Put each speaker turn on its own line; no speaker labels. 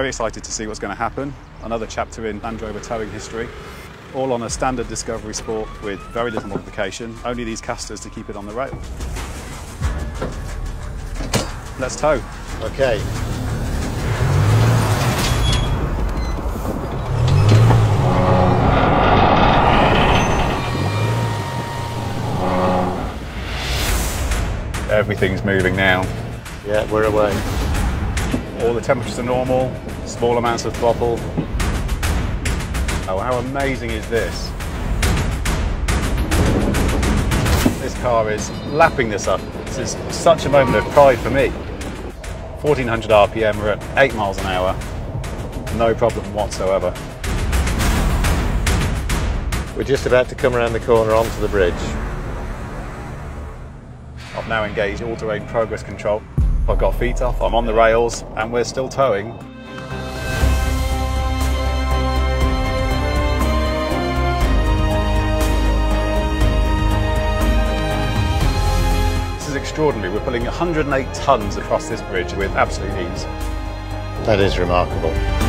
Very excited to see what's going to happen. Another chapter in Land Rover towing history. All on a standard Discovery Sport with very little modification. Only these casters to keep it on the rail. Let's tow.
Okay.
Everything's moving now.
Yeah, we're away.
All the temperatures are normal, small amounts of throttle. Oh, how amazing is this? This car is lapping this up. This is such a moment of pride for me. 1400 RPM, we're at 8 miles an hour. No problem whatsoever.
We're just about to come around the corner onto the bridge.
I've now engaged all-terrain progress control. I've got feet off, I'm on the rails, and we're still towing. This is extraordinary. We're pulling 108 tons across this bridge with absolute ease.
That is remarkable.